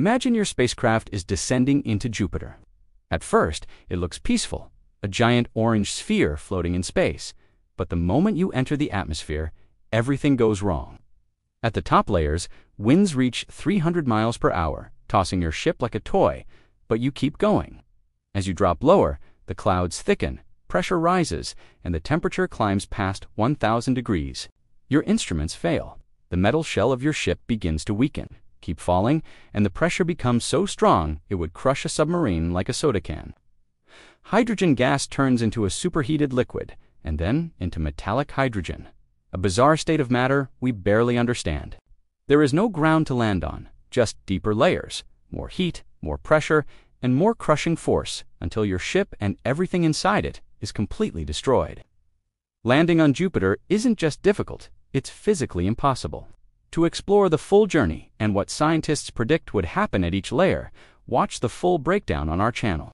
Imagine your spacecraft is descending into Jupiter. At first, it looks peaceful, a giant orange sphere floating in space. But the moment you enter the atmosphere, everything goes wrong. At the top layers, winds reach 300 miles per hour, tossing your ship like a toy, but you keep going. As you drop lower, the clouds thicken, pressure rises, and the temperature climbs past 1,000 degrees. Your instruments fail. The metal shell of your ship begins to weaken, keep falling, and the pressure becomes so strong it would crush a submarine like a soda can. Hydrogen gas turns into a superheated liquid, and then into metallic hydrogen, a bizarre state of matter we barely understand. There is no ground to land on, just deeper layers, more heat, more pressure, and more crushing force until your ship and everything inside it is completely destroyed. Landing on Jupiter isn't just difficult, it's physically impossible. To explore the full journey and what scientists predict would happen at each layer, watch the full breakdown on our channel.